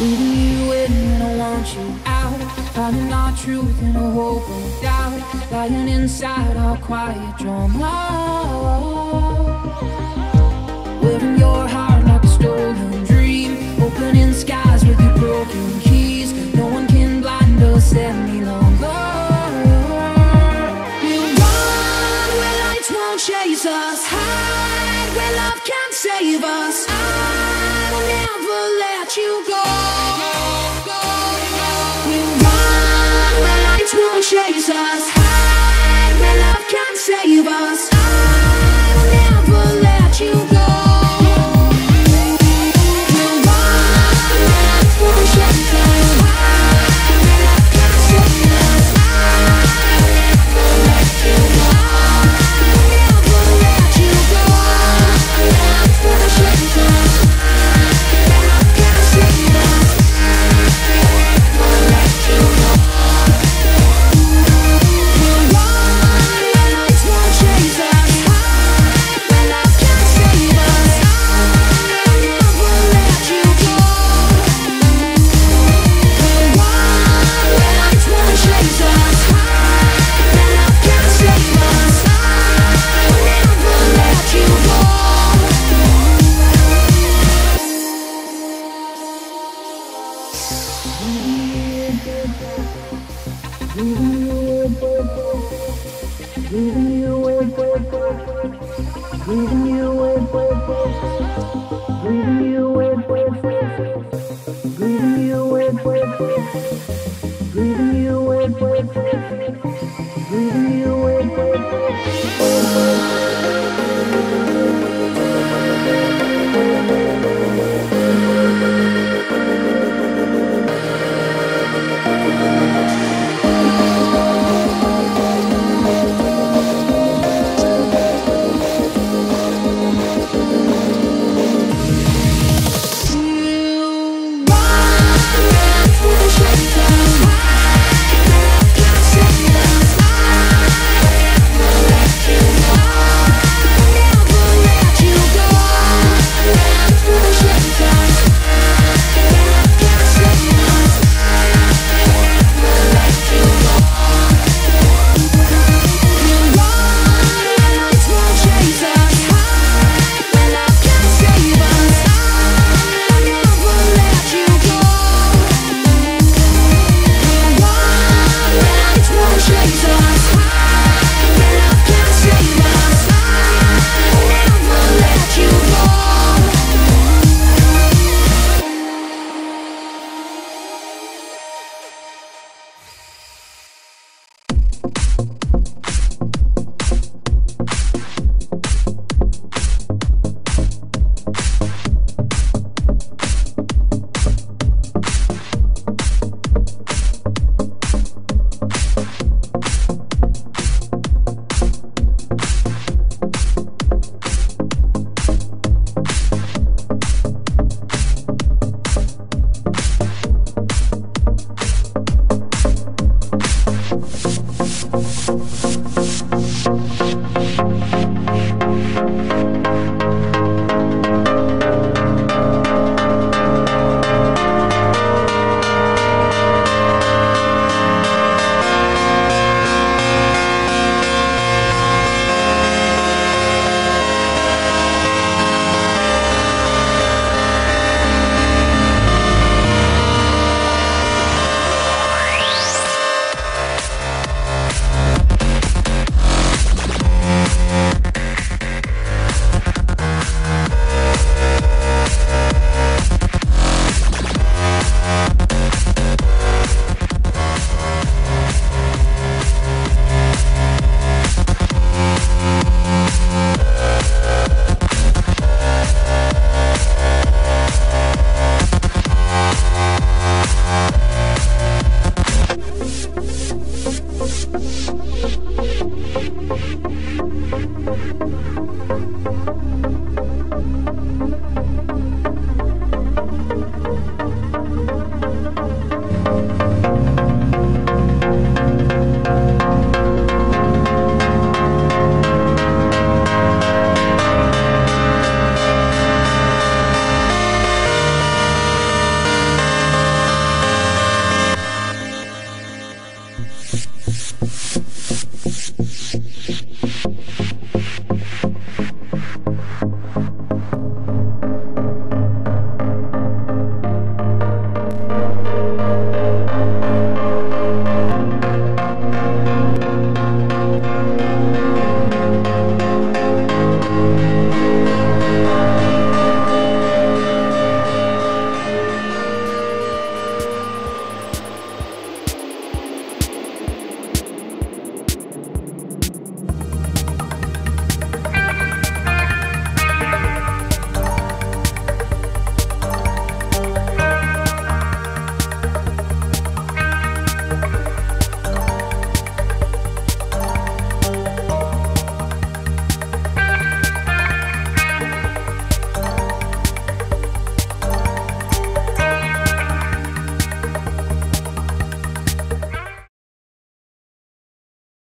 Leading you in when I want you out. Finding our truth in a hope of doubt. Lying inside our quiet drama. Living your heart like a stolen dream. Opening skies with your broken keys. No one can blind us any longer. We'll run where lights won't chase us. Hide where love can't save us. I'll never let you go. because Thank you.